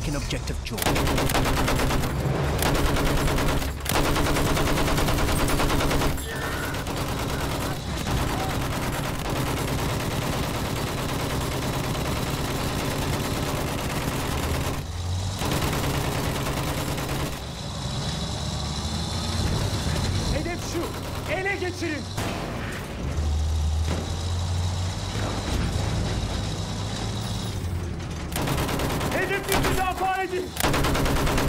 taken objective George. Hedef şu. Ele geçirin. Apologies!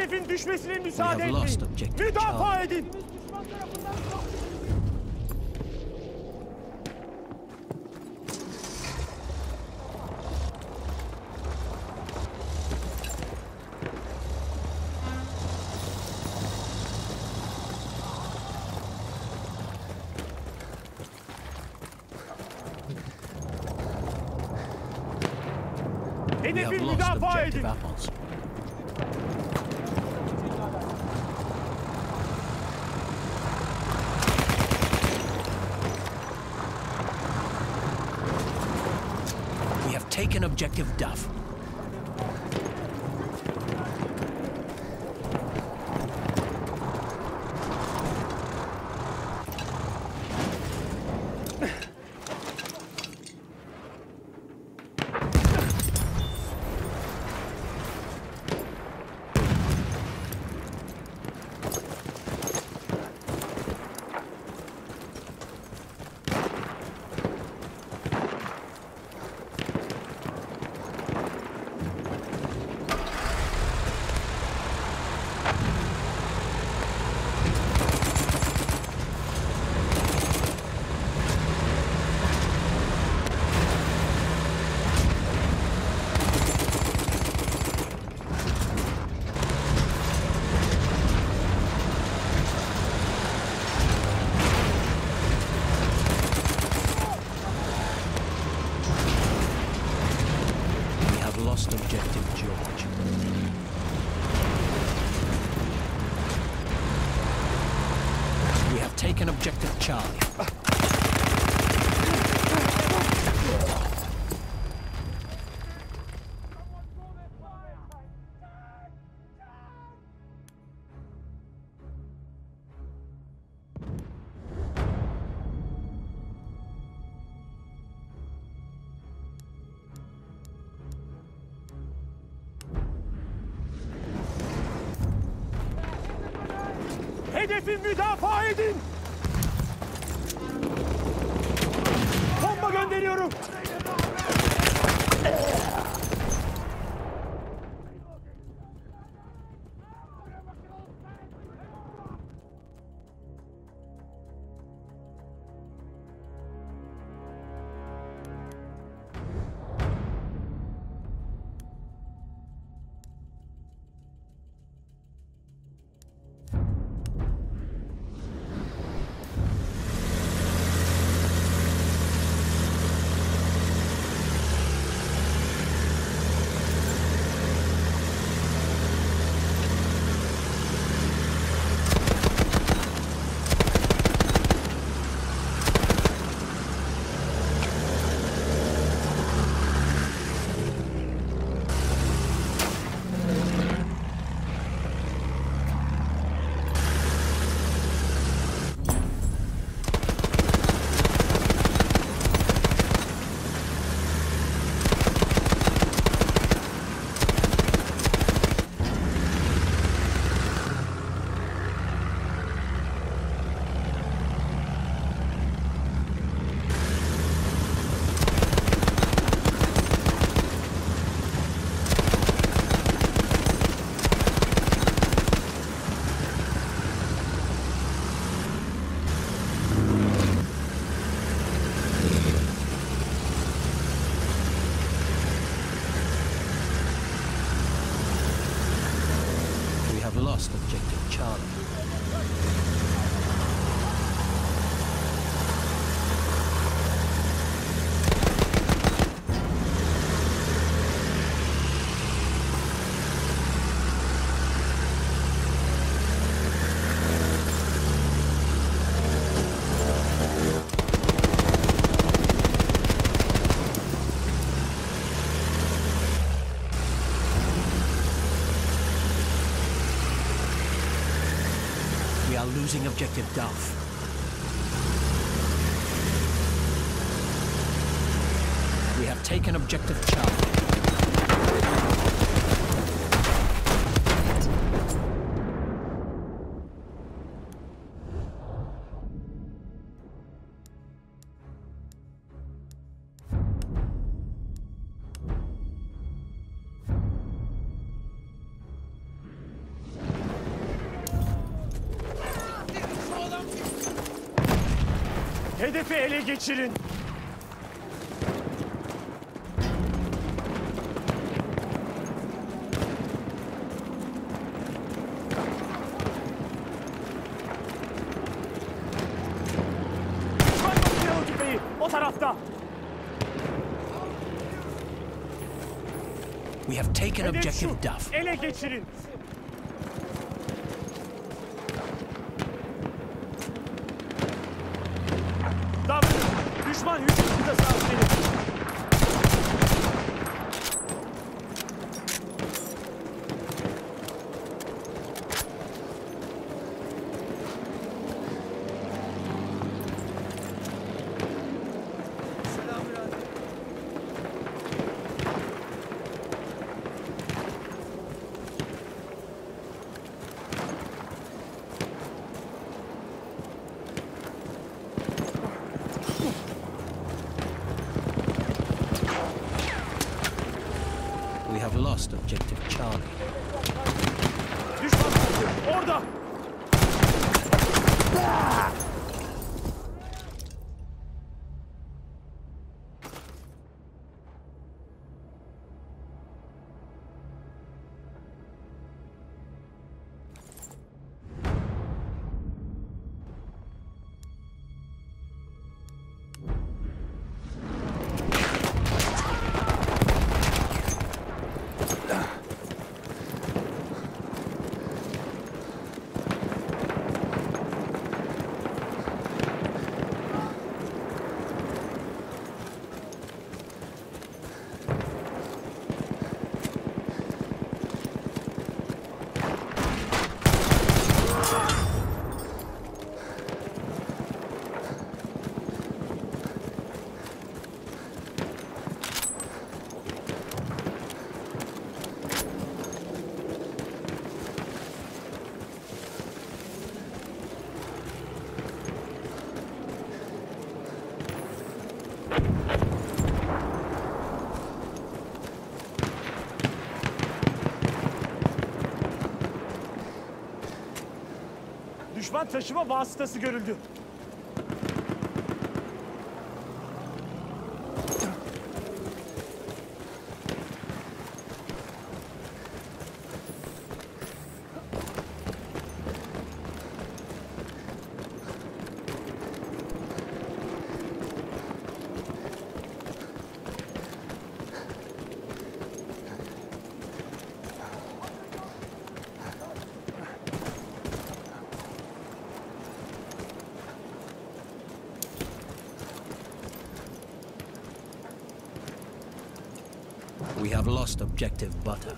Hedefin düşmesine müsaade etmeyin. Müdafaa edin. We have Hedefi lost müdafaa edin. Objective Duff. Take an objective Charlie. Hedefi müdafaa edin. Bomba gönderiyorum. Objective Duff. We have taken objective Charlie. Hedefi ele geçirin. O tarafta. We have taken Hedef objective şu. Duff. Ele geçirin. Düşman hücum kıtası askeri. We have lost objective Charlie. Düşman tankı orada. Düşman taşıma vasıtası görüldü. Have lost objective Butter.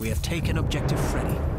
We have taken objective Freddy.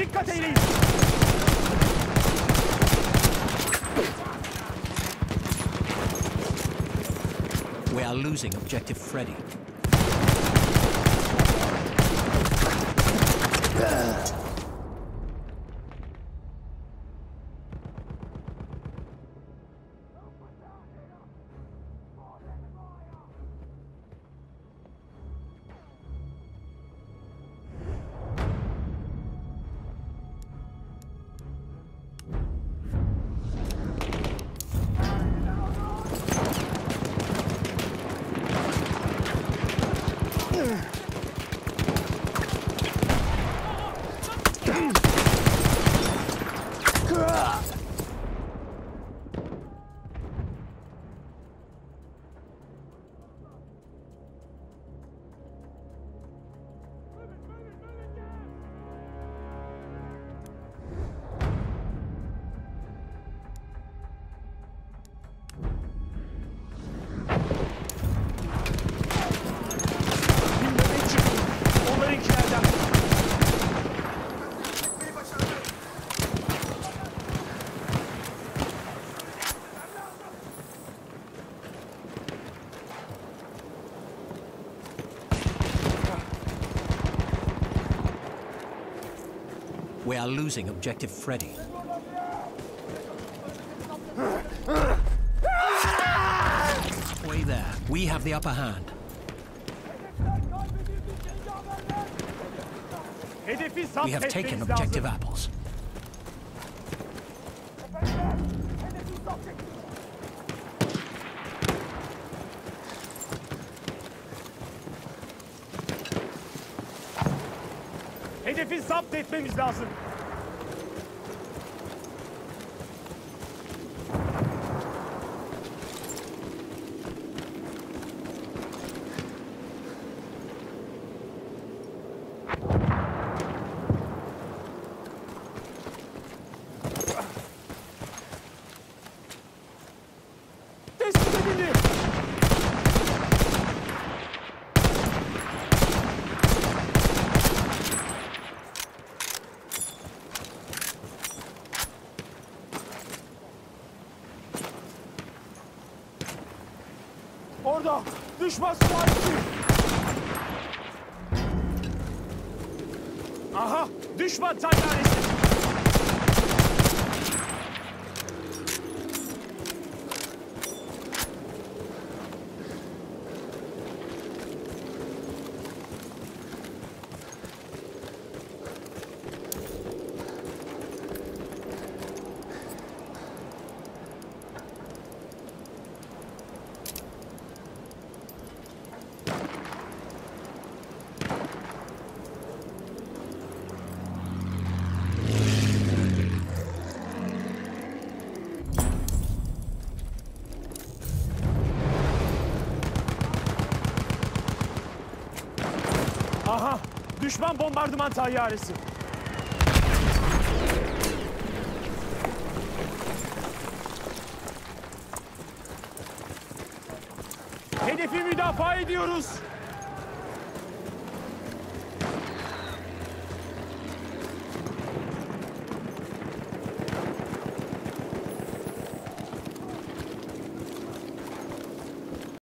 Dikkat eyleyin. We are losing objective Freddy. Dinlemeye losing objective Freddy. Way there. We have the upper hand. We have taken objective apples. Hedefi zapt etmemiz lazım. Orada düşman süvarisi. Aha düşman tayyaresi. Aha düşman bombardıman tayyaresi. Hedefi müdafaa ediyoruz.